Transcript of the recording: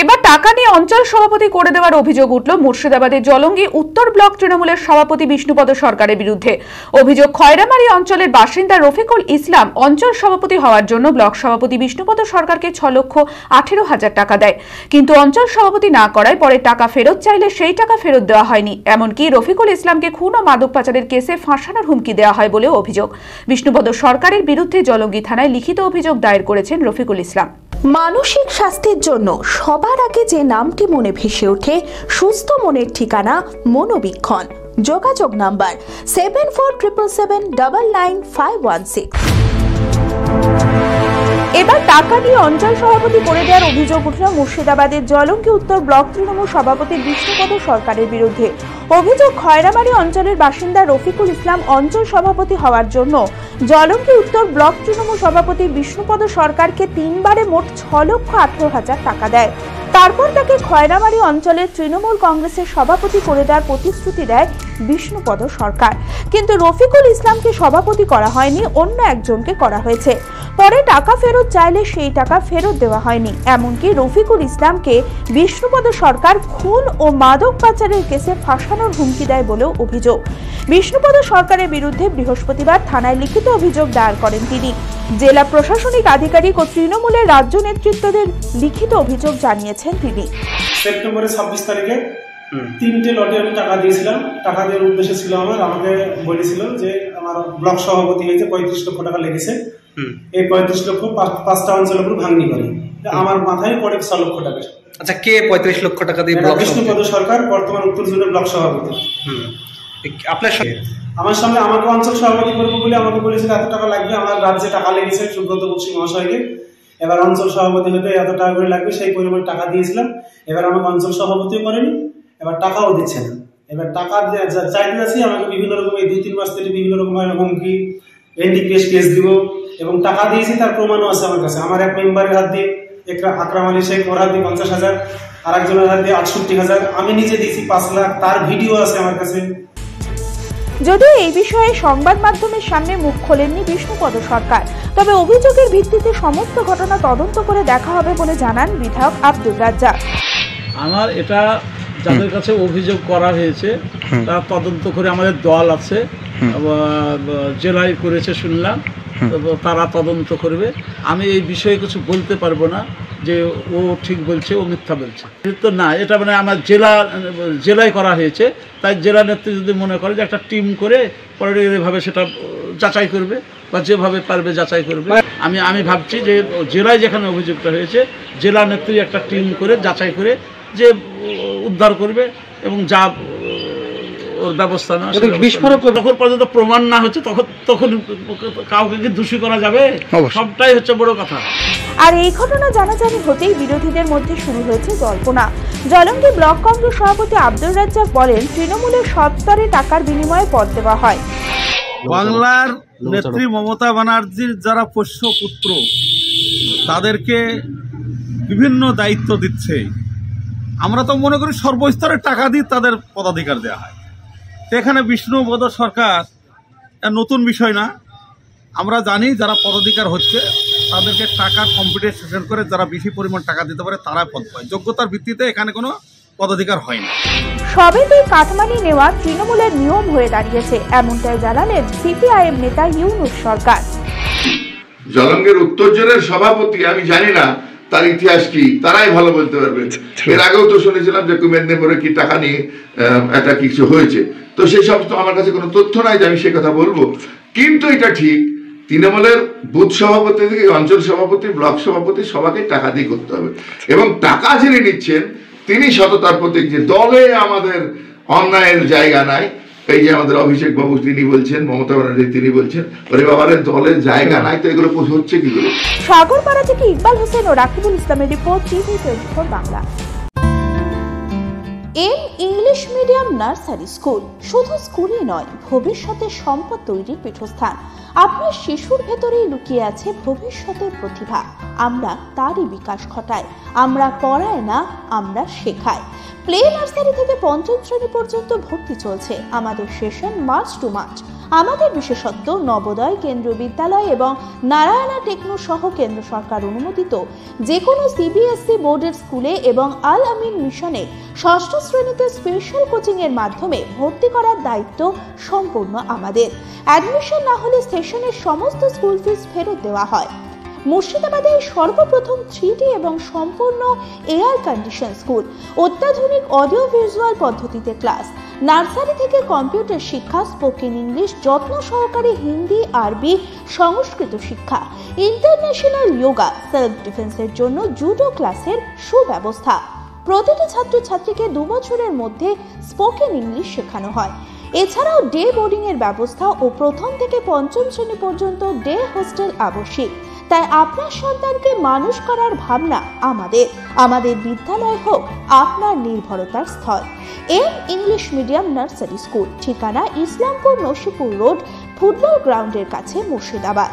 এবার টাকা নিয়ে অঞ্চল সভাপতি করে দেওয়ার অভিযোগ উঠল মুর্শিদাবাদের জলঙ্গি উত্তর ব্লক তৃণমূলের সভাপতি বিষ্ণুপদ সরকারের বিরুদ্ধে। অভিযোগ, খয়রামারি অঞ্চলের বাসিন্দা রফিকুল ইসলাম অঞ্চল সভাপতি হওয়ার জন্য ব্লক সভাপতি বিষ্ণুপদ সরকারকে ছ লক্ষ আঠেরো হাজার টাকা দেয়। কিন্তু অঞ্চল সভাপতি না করায় পরে টাকা ফেরত চাইলে সেই টাকা ফেরত দেওয়া হয়নি। এমনকি রফিকুল ইসলামকে খুন ও মাদক পাচারের কেসে ফাঁসানোর হুমকি দেওয়া হয় বলেও অভিযোগ। বিষ্ণুপদ সরকারের বিরুদ্ধে জলঙ্গি থানায় লিখিত অভিযোগ দায়ের করেছেন রফিকুল ইসলাম। মানসিক স্বাস্থ্যের জন্য সবার আগে যে নামটি মনে ভেসে ওঠে, সুস্থ মনের ঠিকানা মনোবীক্ষণ। যোগাযোগ number seven four triple seven double nine five one six এবার টাকা নিয়ে অঞ্চল সভাপতি করে দেওয়ার অভিযোগ উঠল মুর্শিদাবাদের জলঙ্গি উত্তর ব্লক তৃণমূল সভাপতি বিষ্ণুপদ সরকারের বিরুদ্ধে। অভিযোগ খয়রাবাড়ি অঞ্চলের বাসিন্দা রফিকুল ইসলাম অঞ্চল সভাপতি হওয়ার জন্য জলঙ্কি উত্তর ব্লক তৃণমূল সভাপতি বিষ্ণুপদ সরকারকে তিনবারে মোট ছ লক্ষ আঠারো হাজার টাকা দেয়। তারপর তাকে খয়রাবাড়ি অঞ্চলের তৃণমূল কংগ্রেসের সভাপতি করে দেওয়ার প্রতিশ্রুতি দেয় বিষ্ণুপদ সরকার। কিন্তু রফিকুল ইসলামকে সভাপতি করা হয়নি, অন্য একজনকে করা হয়েছে। পরে টাকা ফেরত চাইলে সেই টাকা ফেরত দেওয়া হয়নি। এমনকি রফিকুল ইসলামকে বিষ্ণুপদ সরকার খুন ও মাদক পাচারের কেসে ফাঁসানোর হুমকি দেয় বলেও অভিযোগ। বিষ্ণুপদ সরকারের বিরুদ্ধে বৃহস্পতিবার থানায় লিখিত অভিযোগ দায়ের করেন তিনি। জেলা প্রশাসনিক আধিকারিক ও তৃণমূলের রাজ্য নেতৃত্বদের লিখিত অভিযোগ জানিয়েছেন তিনি। সেপ্টেম্বরের ছাব্বিশ তারিখে তিনটে লটে আমি টাকা দিয়েছিলাম। টাকা দেওয়ার উদ্দেশ্য ছিল আমার। আমাকে বলেছিল যে আমার ব্লক সভাপতি হয়েছে পঁয়ত্রিশ লক্ষ টাকা লেগেছে। এই পঁয়ত্রিশ লক্ষ পাঁচ- পাঁচটা অঞ্চলের উপর ভাঙনি করে আমার মাথায় পড়ে ছ লক্ষ টাকা। আচ্ছা কে পঁয়ত্রিশ লক্ষ টাকা দিয়ে ব্লক বিষ্ণুপদ সরকার বর্তমান উত্তর জোনের ব্লক সভাপতি। আপনার সঙ্গে আমার সঙ্গে আমাকে অঞ্চল সভাপতি করব বলে আমাকে বলেছিল এত টাকা লাগবে আমার রাজ্যে টাকা লেগেছে সুব্রত বক্সি মহাশয়কে। এবার অঞ্চল সভাপতি হতে এত টাকা করে লাগবে সেই পরিমাণ টাকা দিয়েছিলাম। এবার আমাকে অঞ্চল সভাপতিও করেনি এবার টাকাও দিচ্ছে না। এবার টাকা চাইতে যাচ্ছি আমাকে বিভিন্ন রকম এই দুই তিন মাস থেকে বিভিন্ন রকমের হুমকি এনডিপিএস কেস দিব এবং টাকা দিয়েছি তার প্রমাণও আছে আমার কাছে। আমার এক মেম্বারের হাত দিয়ে আকরাম আলী শেখ ওর হাত দিয়ে পঞ্চাশ হাজার আর একজনের হাত দিয়ে আটষট্টি হাজার। আমি নিজে দিয়েছি পাঁচ লাখ তার ভিডিও আছে আমার কাছে। যদিও এই বিষয়ে সংবাদ মাধ্যমের সামনে মুখ খোলেননি বিষ্ণুপদ সরকার তবে অভিযোগের ভিত্তিতে সমস্ত ঘটনা তদন্ত করে দেখা হবে বলে জানান বিধায়ক আব্দুল রাজ্জাক। আমার এটা যাদের কাছে অভিযোগ করা হয়েছে তারা তদন্ত করে আমাদের দল আছে জেলায় করেছে শুনলাম। তারা তদন্ত করবে। আমি এই বিষয়ে কিছু বলতে পারব না যে ও ঠিক বলছে, ও মিথ্যা বলছে। তো না, এটা মানে আমার জেলা, জেলায় করা হয়েছে। তাই জেলা নেত্রী যদি মনে করে যে একটা টিম করে পরে এভাবে সেটা যাচাই করবে বা যেভাবে পারবে যাচাই করবে। আমি আমি ভাবছি যে জেলায় যেখানে অভিযোগটা হয়েছে, জেলা নেত্রী একটা টিম করে যাচাই করে যে উদ্ধার করবে এবং যা ওর ব্যবস্থা না বিস্ফোরক যখন পর্যন্ত প্রমাণ না হচ্ছে তখন তখন কাউকে কি দোষী করা যাবে? সবটাই হচ্ছে বড় কথা। আর এই ঘটনা জানাজানি হতেই বিরোধীদের মধ্যে শুরু হয়েছে জল্পনা। জলঙ্গি ব্লক কংগ্রেস সভাপতি আব্দুল রাজ্জাক বলেন তৃণমূলের সব স্তরে টাকার বিনিময়ে পদ দেওয়া হয়। বাংলার নেত্রী মমতা ব্যানার্জির যারা পোষ্য পুত্র তাদেরকে বিভিন্ন দায়িত্ব দিচ্ছে। আমরা তো মনে করি সর্বস্তরে টাকা দিয়ে তাদের পদাধিকার দেওয়া হয়। এখানে বিষ্ণুপদ সরকার নতুন বিষয় না। আমরা জানি যারা পদাধিকার হচ্ছে তাদেরকে টাকার কম্পিটিশন করে যারা বেশি পরিমাণ টাকা দিতে পারে তারা পদ পায়। যোগ্যতার ভিত্তিতে এখানে কোনো পদাধিকার হয় না সবেতেই কাটমানি নেওয়া তৃণমূলের নিয়ম হয়ে দাঁড়িয়েছে এমনটাই জানালেন সিপিআইএম নেতা ইউনুস সরকার। জলঙ্গের উত্তর জোনের সভাপতি আমি জানি না তার ইতিহাস কি? তারাই ভালো বলতে পারবে। এর আগেও তো শুনেছিলাম যে মেদিনীপুরে কি টাকা নিয়ে একটা কিছু হয়েছে। তো সেই সমস্ত আমার কাছে কোনো তথ্য নাই যে আমি সে কথা বলব। কিন্তু এটা ঠিক, তৃণমূলের বুথ সভাপতি থেকে অঞ্চল সভাপতি, ব্লক সভাপতি সবাইকে টাকা দিয়ে করতে হবে। এবং টাকা যিনি নিচ্ছেন, তিনি সততার প্রতীক যে দলে আমাদের অন্যায়ের জায়গা নাই এই যে আমাদের অভিষেক বাবু, তিনি বলছেন, মমতা ব্যানার্জি তিনি বলছেন, ওরে বাবারে দলের জায়গা নাই তো, এগুলো হচ্ছে কি করে? সাগরপাড়া থেকে ইকবাল হোসেন ও রাকিবুল ইসলামের report TV twenty Bangla. M English medium nursery school. শুধু স্কুলই নয়, ভবিষ্যতে সম্পদ তৈরির পীঠস্থান। আপনার শিশুর ভেতরেই লুকিয়ে আছে ভবিষ্যতের প্রতিভা। আমরা তারই বিকাশ ঘটাই। আমরা পড়ায় না, আমরা শেখাই। প্লে নার্সারি থেকে পঞ্চম শ্রেণি পর্যন্ত ভর্তি চলছে। আমাদের সেশন মার্চ টু মার্চ। আমাদের বিশেষত্ব নবোদয় কেন্দ্রীয় বিদ্যালয় এবং নারায়ণা টেকনো সহ কেন্দ্র সরকার অনুমোদিত। যে কোনো সিবিএসসি বোর্ডের স্কুলে এবং আল আমিন মিশনে ষষ্ঠ শ্রেণীতে স্পেশাল কোচিং এর মাধ্যমে ভর্তি করার দায়িত্ব সম্পূর্ণ আমাদের। অ্যাডমিশন না হলে সেশনের সমস্ত স্কুল ফিস ফেরত দেওয়া হয়। মুর্শিদাবাদে সর্বপ্রথম থ্রিডি এবং সম্পূর্ণ এয়ার কন্ডিশন স্কুল অত্যাধুনিক অডিও ভিজুয়াল পদ্ধতিতে ক্লাস নার্সারি থেকে কম্পিউটার শিক্ষা, স্পোকেন ইংলিশ, যত্ন সহকারে হিন্দি, আরবি, সংস্কৃত শিক্ষা, ইন্টারন্যাশনাল যোগা সেলফ ডিফেন্সের জন্য জুডো ক্লাসের সুব্যবস্থা। প্রতিটি ছাত্রছাত্রীকে দু বছরের মধ্যে স্পোকেন ইংলিশ শেখানো হয়। এছাড়াও ডে বোর্ডিং এর ব্যবস্থা ও প্রথম থেকে পঞ্চম শ্রেণি পর্যন্ত ডে হোস্টেল আবশ্যিক। তাই আপনার সন্তানকে মানুষ করার ভাবনা আমাদের। আমাদের বিদ্যালয় হোক, আপনার নির্ভরতার স্থল। M English medium nursery school, ঠিকানা ইসলামপুর নসিপুর রোড, ফুটবল গ্রাউন্ডের কাছে মুর্শিদাবাদ।